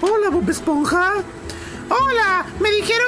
Hola, Bob Esponja. Hola, me dijeron